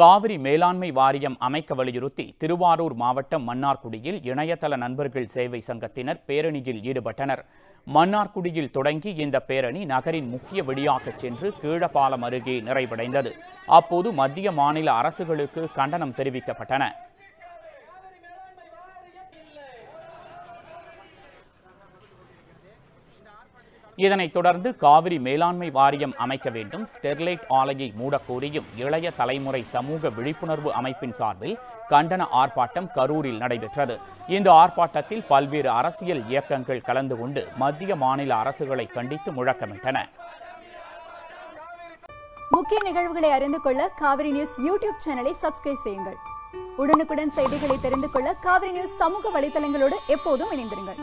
காவிரி மேலாண்மை வாரியம் அமைக்க வலியுறுத்தி திருவாரூர் மாவட்டம் மன்னார்குடியில் இணையதள நண்பர்கள் சேவை சங்கத்தினர் பேரணியில் ஈடுபட்டனர். மன்னார்குடியில் தொடங்கி இந்த பேரணி நகரின் முக்கிய வெளியாகச் சென்று கீழப்பாலம் அருகே நிறைவடைந்தது. அப்போது மத்திய மாநில அரசுகளுக்கு கண்டனம் தெரிவிக்கப்பட்டன. இதனைத் தொடர்ந்து காவிரி மேலாண்மை வாரியம் அமைக்க வேண்டும். ஸ்டெர்லைட் ஆலையை மூடக்கோரியும் இளைய தலைமுறை சமூக விழிப்புணர்வு அமைப்பின் சார்பில் கண்டன ஆர்ப்பாட்டம் கரூரில் நடைபெற்றது. இந்த ஆர்ப்பாட்டத்தில் பல்வேறு அரசியல் இயக்கங்கள் கலந்து கொண்டு மத்திய மாநில அரசுகளை கண்டித்து முழக்கமிட்டன. முக்கிய நிகழ்வுகளை அறிந்து கொள்ள காவிரி நியூஸ் யூடியூப் சேனலை சப்ஸ்கிரைப் செய்யுங்கள். உடனுக்குடன் செய்திகளை தெரிந்து கொள்ள காவிரி நியூஸ் சமூக வலைதளங்களோடு எப்போதும் இணைந்திருங்கள்.